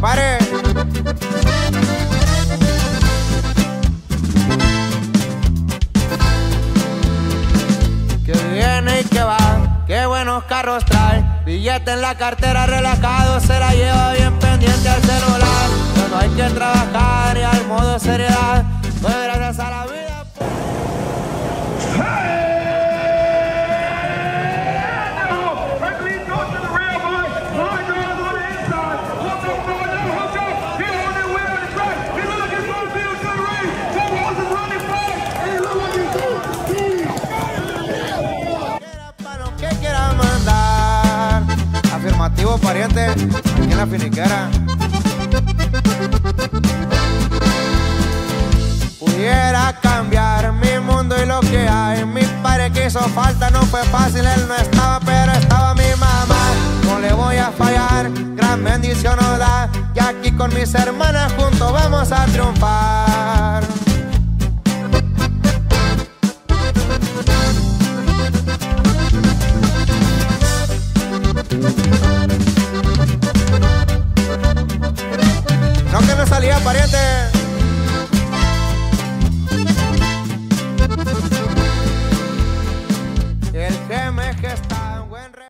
compadre. Que viene y que va, qué buenos carros trae. Billete en la cartera relajado, se la lleva bien pendiente al celular. Cuando hay que trabajar y al modo seriedad pariente, aquí en la finiquera. Pudiera cambiar mi mundo y lo que hay. Mi padre que hizo falta, no fue fácil, él no estaba, pero estaba mi mamá. No le voy a fallar, gran bendición nos da. Y aquí con mis hermanas juntos vamos a triunfar. Salía pariente.